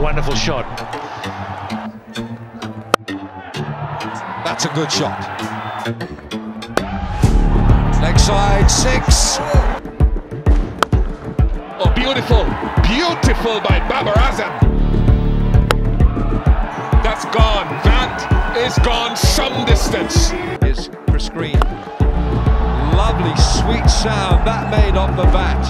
good. That's a wonderful shot. That's a good shot. Leg side, six. Oh, beautiful, beautiful by Babar Azam. That's gone. That is gone some distance. Is for screen. Lovely, sweet sound that made off the bat.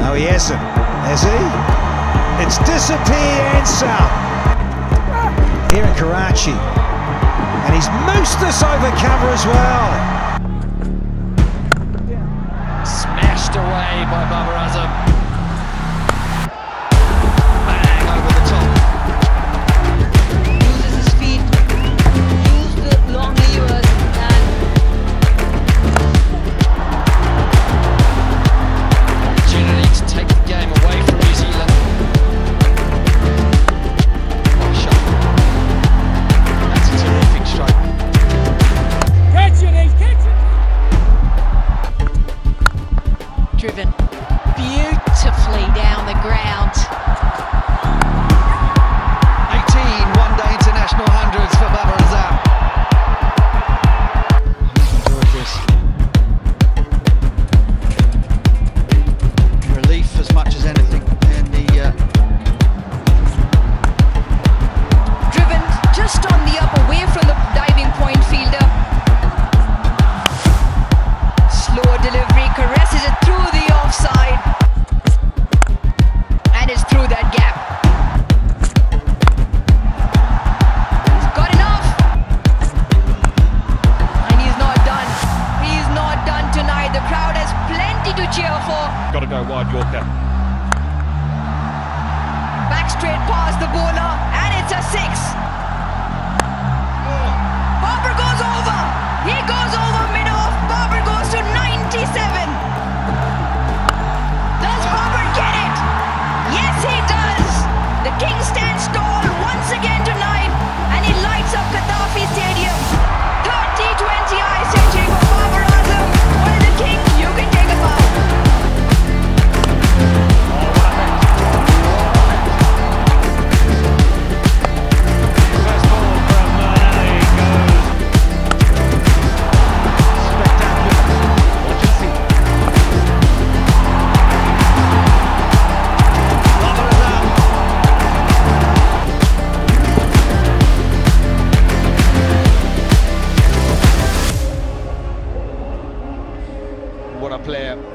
No, he hasn't, has he? It's disappeared Insal here in Karachi. And he's moosed us over cover as well. For. Got to go wide, Yorker. Back straight past the bowler, and it's a six. Babar goes over. He goes over mid off. Babar goes to 97. Does Babar get it? Yes, he does. The king player.